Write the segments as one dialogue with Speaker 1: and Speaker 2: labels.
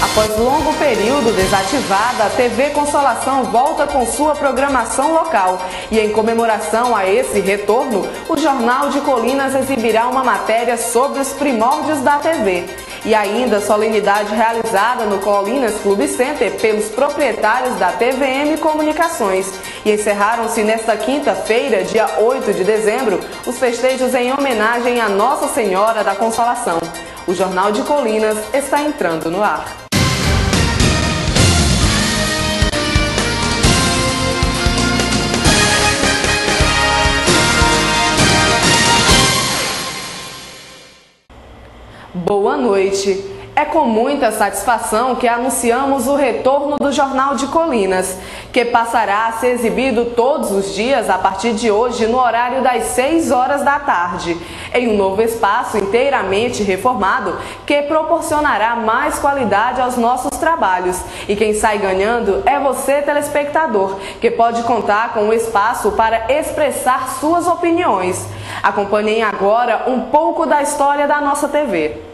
Speaker 1: Após longo período desativada, a TV Consolação volta com sua programação local. E em comemoração a esse retorno, o Jornal de Colinas exibirá uma matéria sobre os primórdios da TV. E ainda solenidade realizada no Colinas Clube Center pelos proprietários da TVM Comunicações. E encerraram-se nesta quinta-feira, dia 8 de dezembro, os festejos em homenagem a Nossa Senhora da Consolação. O Jornal de Colinas está entrando no ar. Boa noite. É com muita satisfação que anunciamos o retorno do Jornal de Colinas, que passará a ser exibido todos os dias a partir de hoje no horário das 6 horas da tarde, em um novo espaço inteiramente reformado que proporcionará mais qualidade aos nossos trabalhos. E quem sai ganhando é você, telespectador, que pode contar com o um espaço para expressar suas opiniões. Acompanhem agora um pouco da história da nossa TV.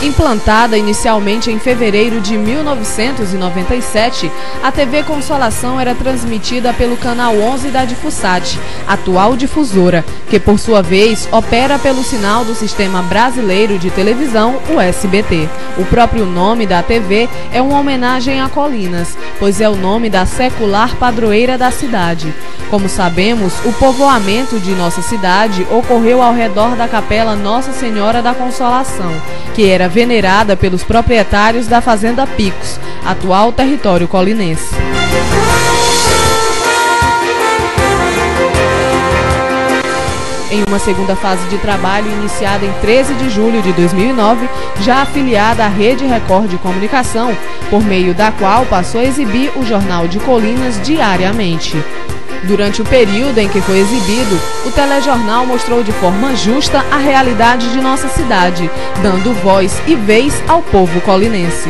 Speaker 2: Implantada inicialmente em fevereiro de 1997, a TV Consolação era transmitida pelo canal 11 da Difusat, atual difusora, que por sua vez opera pelo sinal do Sistema Brasileiro de Televisão, o SBT. O próprio nome da TV é uma homenagem a Colinas, pois é o nome da secular padroeira da cidade. Como sabemos, o povoamento de nossa cidade ocorreu ao redor da capela Nossa Senhora da Consolação, que era venerada pelos proprietários da Fazenda Picos, atual território colinense. Em uma segunda fase de trabalho iniciada em 13 de julho de 2009, já afiliada à Rede Record de Comunicação, por meio da qual passou a exibir o Jornal de Colinas diariamente. Durante o período em que foi exibido, o telejornal mostrou de forma justa a realidade de nossa cidade, dando voz e vez ao povo colinense.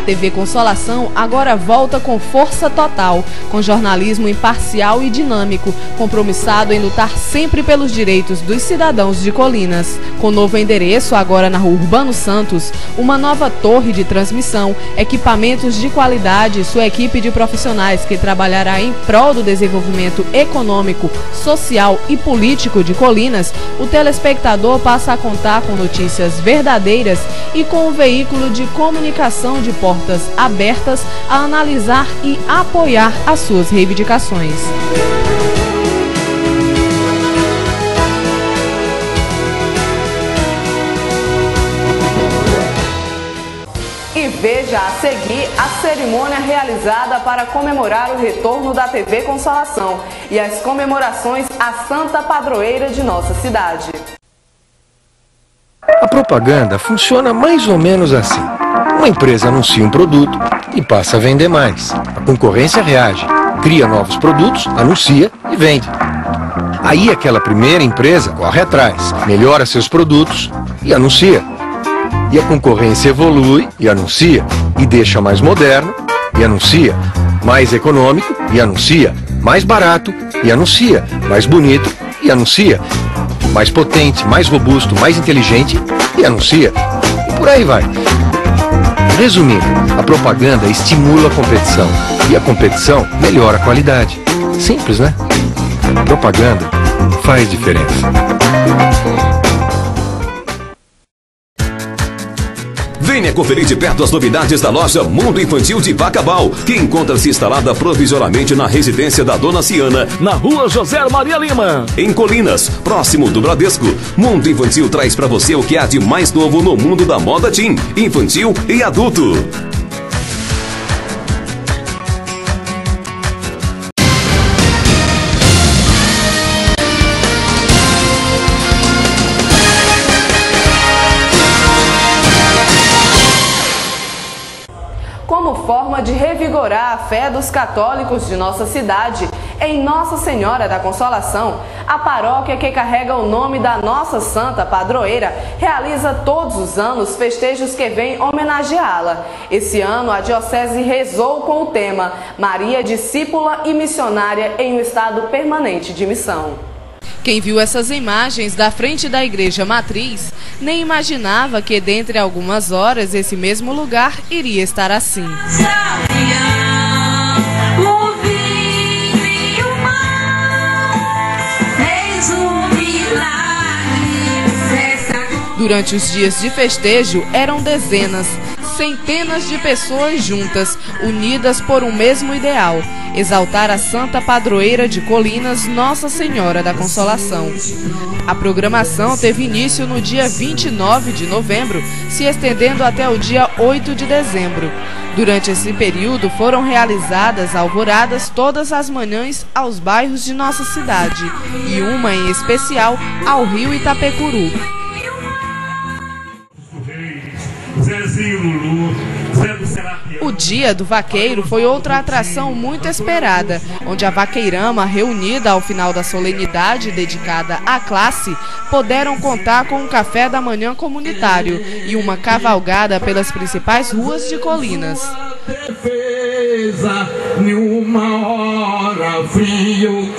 Speaker 2: A TV Consolação agora volta com força total, com jornalismo imparcial e dinâmico, compromissado em lutar sempre pelos direitos dos cidadãos de Colinas. Com novo endereço, agora na rua Urbano Santos, uma nova torre de transmissão, equipamentos de qualidade e sua equipe de profissionais que trabalhará em prol do desenvolvimento econômico, social e político de Colinas, o telespectador passa a contar com notícias verdadeiras e com um veículo de comunicação de portas abertas a analisar e apoiar as suas reivindicações.
Speaker 1: E veja a seguir a cerimônia realizada para comemorar o retorno da TV Consolação e as comemorações à Santa Padroeira de nossa cidade.
Speaker 3: A propaganda funciona mais ou menos assim. Uma empresa anuncia um produto e passa a vender mais. A concorrência reage, cria novos produtos, anuncia e vende. Aí aquela primeira empresa corre atrás, melhora seus produtos e anuncia. E a concorrência evolui e anuncia, e deixa mais moderno e anuncia, mais econômico e anuncia, mais barato e anuncia, mais bonito e anuncia, mais potente, mais robusto, mais inteligente e anuncia. E por aí vai. Resumindo, a propaganda estimula a competição e a competição melhora a qualidade. Simples, né? Propaganda faz diferença.
Speaker 4: Venha conferir de perto as novidades da loja Mundo Infantil de Bacabal, que encontra-se instalada provisoriamente na residência da Dona Ciana,
Speaker 5: na rua José Maria Lima,
Speaker 4: em Colinas, próximo do Bradesco. Mundo Infantil traz para você o que há de mais novo no mundo da moda teen, infantil e adulto.
Speaker 1: Como forma de revigorar a fé dos católicos de nossa cidade, em Nossa Senhora da Consolação, a paróquia que carrega o nome da Nossa Santa Padroeira realiza todos os anos festejos que vêm homenageá-la. Esse ano, a Diocese rezou com o tema Maria Discípula e Missionária em um estado permanente de missão.
Speaker 2: Quem viu essas imagens da frente da igreja matriz nem imaginava que, dentre algumas horas, esse mesmo lugar iria estar assim. Durante os dias de festejo, eram dezenas, centenas de pessoas juntas, unidas por um mesmo ideal: exaltar a Santa Padroeira de Colinas, Nossa Senhora da Consolação. A programação teve início no dia 29 de novembro, se estendendo até o dia 8 de dezembro. Durante esse período foram realizadas alvoradas todas as manhãs aos bairros de nossa cidade e uma em especial ao rio Itapecuru. O Dia do Vaqueiro foi outra atração muito esperada, onde a vaqueirama, reunida ao final da solenidade dedicada à classe, puderam contar com um café da manhã comunitário e uma cavalgada pelas principais ruas de Colinas. nenhuma hora, frio,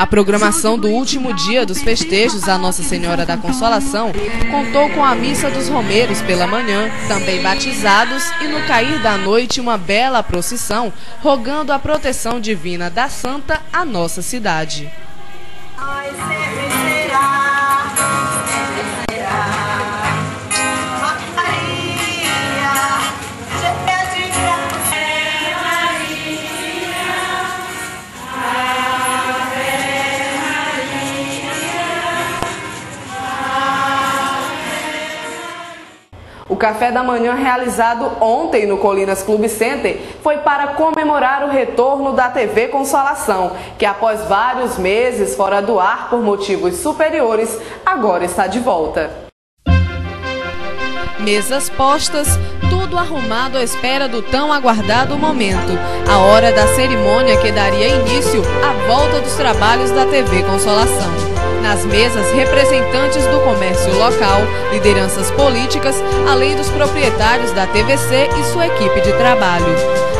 Speaker 2: A programação do último dia dos festejos à Nossa Senhora da Consolação contou com a Missa dos Romeiros pela manhã, também batizados, e no cair da noite uma bela procissão, rogando a proteção divina da Santa à nossa cidade.
Speaker 1: Café da manhã realizado ontem no Colinas Clube Center foi para comemorar o retorno da TV Consolação, que após vários meses fora do ar por motivos superiores, agora está de volta.
Speaker 2: Mesas postas, tudo arrumado à espera do tão aguardado momento, a hora da cerimônia que daria início à volta dos trabalhos da TV Consolação. Nas mesas, representantes do comércio local, lideranças políticas, além dos proprietários da TVC e sua equipe de trabalho.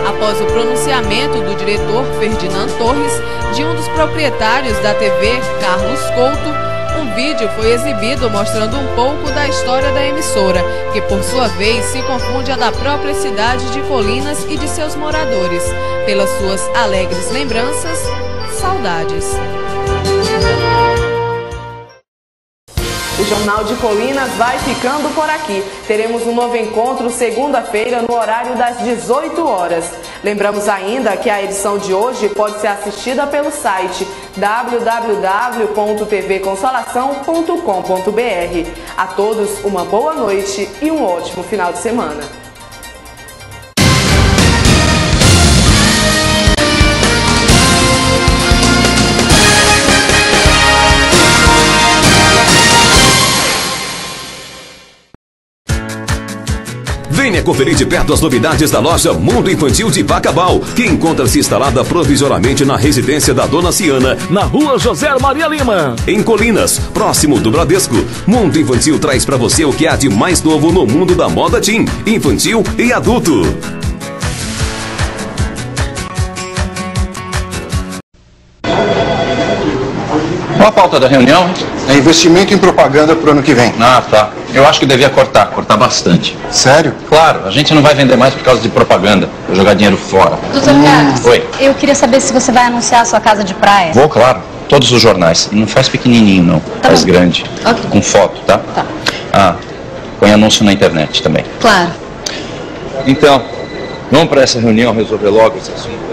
Speaker 2: Após o pronunciamento do diretor Ferdinand Torres, de um dos proprietários da TV, Carlos Couto, um vídeo foi exibido mostrando um pouco da história da emissora, que por sua vez se confunde a da própria cidade de Colinas e de seus moradores, pelas suas alegres lembranças, saudades.
Speaker 1: Jornal de Colinas vai ficando por aqui. Teremos um novo encontro segunda-feira no horário das 18 horas. Lembramos ainda que a edição de hoje pode ser assistida pelo site www.tvconsolação.com.br. A todos uma boa noite e um ótimo final de semana.
Speaker 4: Conferir de perto as novidades da loja Mundo Infantil de Bacabal, que encontra-se instalada provisoriamente na residência da Dona Ciana,
Speaker 5: na rua José Maria Lima,
Speaker 4: em Colinas, próximo do Bradesco. Mundo Infantil traz para você o que há de mais novo no mundo da moda teen, infantil e adulto.
Speaker 6: Qual a pauta da reunião?
Speaker 7: É investimento em propaganda para o ano que vem.
Speaker 6: Ah, tá. Eu acho que devia cortar, cortar bastante.
Speaker 7: Sério?
Speaker 6: Claro, a gente não vai vender mais por causa de propaganda. Vou jogar dinheiro fora.
Speaker 8: Doutor hum. Carlos.
Speaker 6: Oi.
Speaker 8: Eu queria saber se você vai anunciar a sua casa de praia.
Speaker 6: Vou, claro. Todos os jornais. E não faz pequenininho, não. Tá faz bom. grande.
Speaker 8: Ok.
Speaker 6: Com foto, tá?
Speaker 8: Tá.
Speaker 6: Ah, põe anúncio na internet também.
Speaker 8: Claro.
Speaker 6: Então, vamos para essa reunião resolver logo esse assunto.